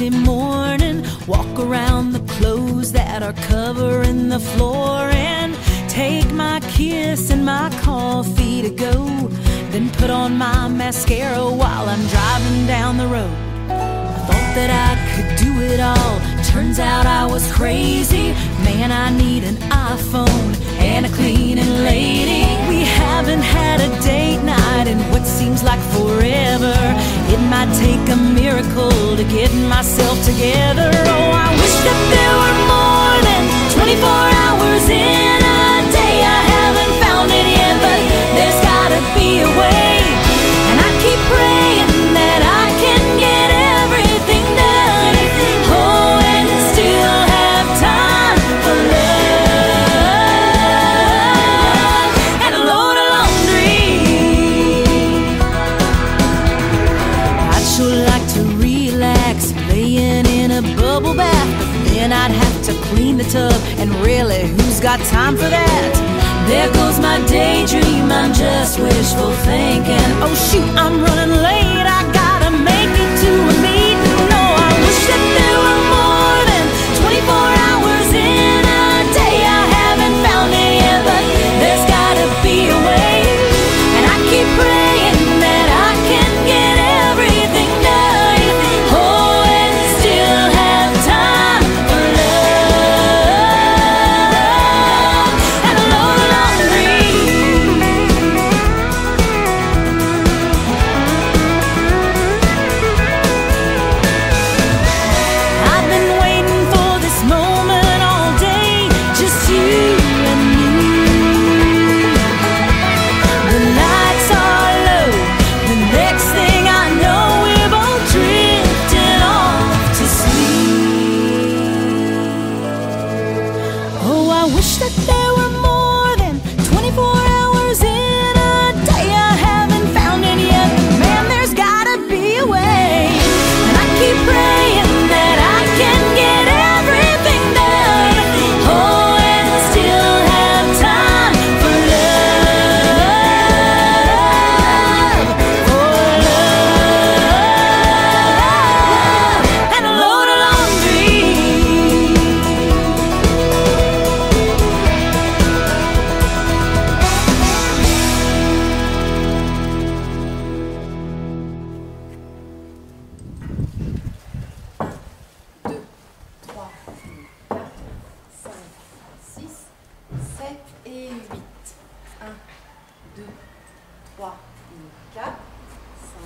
messy morning. Walk around the clothes that are covering the floor and take my kiss and my coffee to go. Then put on my mascara while I'm driving down the road. I thought that I could do it all. Turns out I was crazy. Man, I need an iPhone and a cleaning lady. We haven't had a date night in what seems like forever. Might take a miracle to get myself together. Oh, I wish that there bubble bath. Then I'd have to clean the tub, and really, who's got time for that? There goes my daydream, I'm just wishful thinking. Oh shoot, I'm running wish that there were et 8. 1, 2, 3 et 4, 5,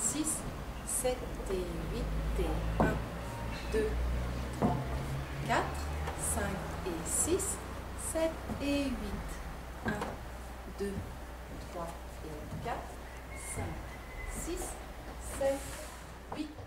6, 7 et 8 et 1, 2, 3, 4, 5 et 6, 7 et 8. 1, 2, 3 et 4, 5, 6, 7, 8.